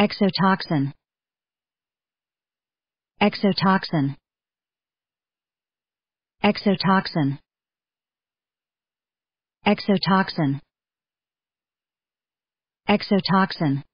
exotoxin. Exotoxin. Exotoxin. Exotoxin. Exotoxin.